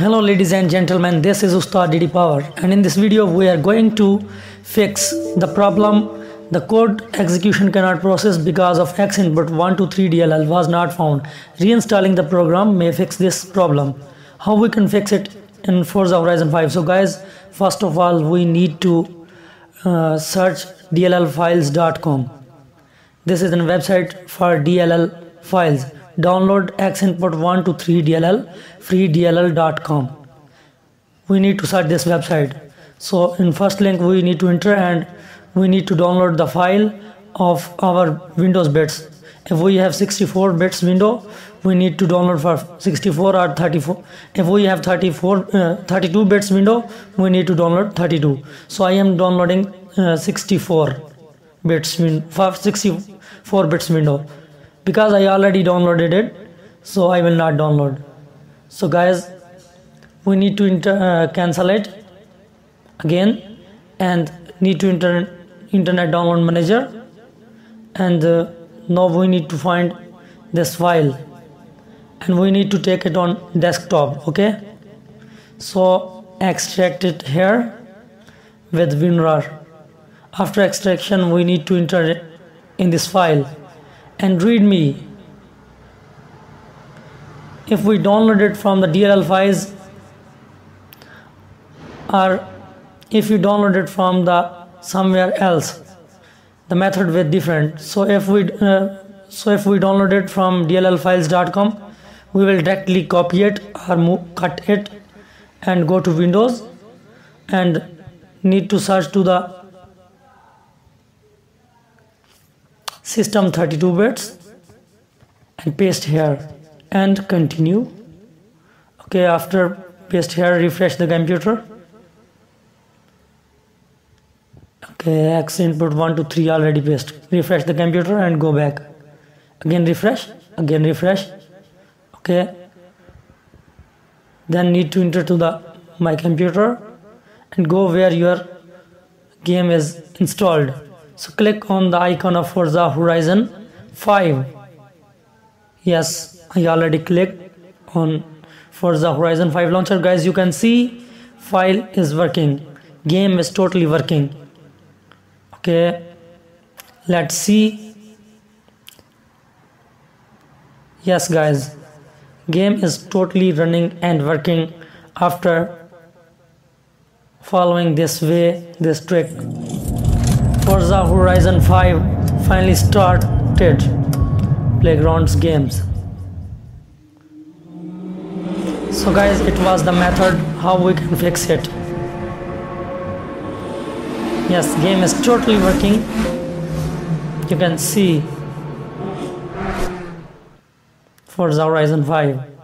Hello ladies and gentlemen, this is Ustad DD Power and in this video we are going to fix the problem the code execution cannot process because of X input 123DLL was not found. Reinstalling the program may fix this problem. How we can fix it in Forza Horizon 5. So guys, first of all we need to uh, search dllfiles.com. This is a website for DLL files download x input 1 to 3 dll freedll.com we need to search this website. So in first link we need to enter and we need to download the file of our windows bits. If we have 64 bits window we need to download for 64 or 34 if we have 34 uh, 32 bits window we need to download 32 so i am downloading uh, 64 bits win 64 bits window because I already downloaded it so I will not download. So guys we need to uh, cancel it again and need to enter internet download manager. And uh, now we need to find this file. And we need to take it on desktop okay? So extract it here with WinRAR. After extraction we need to enter in this file and readme if we download it from the DLL files or if you download it from the somewhere else the method will different. So if we uh, so if we download it from dllfiles.com we will directly copy it or move, cut it and go to windows and need to search to the system 32 bits. And paste here and continue. Okay after paste here refresh the computer. Okay x input 1 to 3 already paste. Refresh the computer and go back. Again refresh again refresh. Okay. Then need to enter to the my computer and go where your game is installed so click on the icon of Forza Horizon 5 yes I already clicked on Forza Horizon 5 launcher. Guys you can see file is working. Game is totally working. Okay let's see. Yes guys game is totally running and working after following this way this trick Forza Horizon 5 finally started Playgrounds games. So guys, it was the method how we can fix it. Yes, game is totally working. You can see Forza Horizon 5.